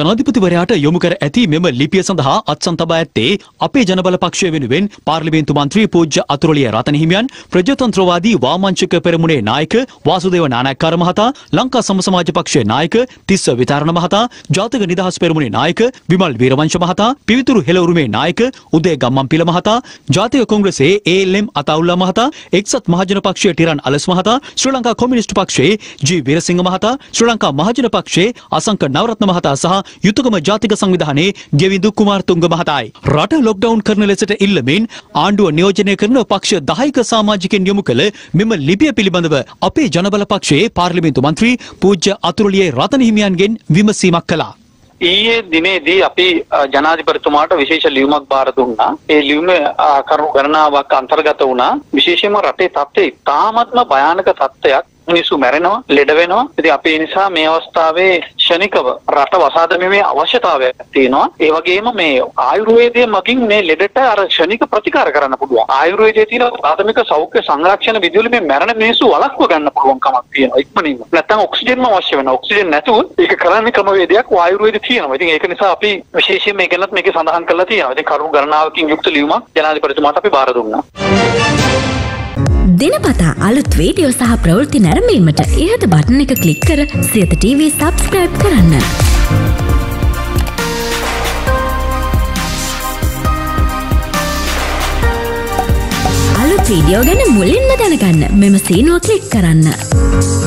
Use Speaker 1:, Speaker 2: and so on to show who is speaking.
Speaker 1: ජනාධිපතිවරයාට යොමු කර ඇති මෙම ලිපිය සඳහා අත්සන් තබා ඇත්තේ අපේ ජනබල පක්ෂය වෙනුවෙන් පාර්ලිමේන්තු මන්ත්‍රී පූජ්‍ය අතුරුලිය රතන හිමියන් ප්‍රජාතන්ත්‍රවාදී වාමංචක පෙරමුණේ නායක වාසුදේව නානායක්කාර මහතා ලංකා සමසමාජ පක්ෂයේ නායක තිස්ස විතාරණ මහතා ජාතික නිදහස් පෙරමුණේ නායක විමල් වීරවංශ මහතා පිවිතුරු හෙළ උරුමේ නායක උදේ ගම්මන්පිල මහතා ජාතික කොංග්‍රසයේ ඒඑල්එම් අතවුල්ලා මහතා එක්සත් මහජන පක්ෂයේ ටිරන් අලස් මහතා ශ්‍රී ලංකා කොමියුනිස්ට් පක්ෂයේ ජී වීරසිංහ මහතා ශ්‍රී ලංකා මහජන පක්ෂයේ අසංක නවරත්න මහතා සහ යුතුයකම ජාතික සංවිධානයේ ගෙවිඳු කුමාරතුංග මහතායි. රට ලොක්ඩවුන් කරන ලෙසට ඉල්ලමින් ආණ්ඩුව නියෝජනය කරන පක්ෂ 10ක සමාජිකයන් යොමු කළ මෙම ලිපිය පිළිබඳව අපේ ජනබල පක්ෂයේ පාර්ලිමේන්තු මන්ත්‍රී පූජ්‍ය අතුරුලියේ රතන හිමියන්ගෙන් විමසීමක් කළා.
Speaker 2: ඊයේ දිනේදී අපි ජනාධිපතිතුමාට විශේෂ ලියුමක් බාර දුන්නා. ඒ ලියුමේ කරුණු ගණනාවක් අන්තර්ගත වුණා. විශේෂයෙන්ම රටේ තත්ත්වය ඉතාමත්ම භයානක තත්ත්වයක්. මිනිස්සු මැරෙනවා, ලෙඩ වෙනවා. ඉතින් අපි ඒ නිසා මේ අවස්ථාවේ ක්ෂණිකව රට වසා දැමීමේ අවශ්‍යතාවයක් තියෙනවා. ඒ වගේම මේ ආයුර්වේදයේ මගින් මේ ලෙඩට අර ක්ෂණික ප්‍රතිකාර කරන්න පුළුවන්. ආයුර්වේදයේ තියෙන ප්‍රාථමික සෞඛ්‍ය සංරක්ෂණ විදිවල මේ මැරෙන මිනිස්සු වළක්ව ගන්න පුළුවන් කමක් තියෙනවා ඉක්මනින්ම. නැත්නම් ඔක්සිජන්ම අවශ්‍ය වෙනවා. ඔක්සිජන් නැතුව ඒක කරන්නේ ක්‍රමවේදයක් ආයුර්වේදයේ තියෙනවා. ඉතින් ඒක නිසා අපි විශේෂයෙන් මේ ගැනත් මේකේ සඳහන් කරලා තියෙනවා. ඉතින් කරුණු ගණනාවකින් යුක්ත ලියුමක් ජනාධිපතිතුමාට අපි බාර දුන්නා.
Speaker 3: දිනපතා අලුත් වීඩියෝ සහ ප්‍රවෘත්ති නැරඹීමට ඉහත බටන එක කලික් කර සියත TV සබස්ක්‍රයිබ් කරන්න. අලුත් වීඩියෝ ගැන මුලින්ම දැනගන්න මෙම සීනුව කලික් කරන්න.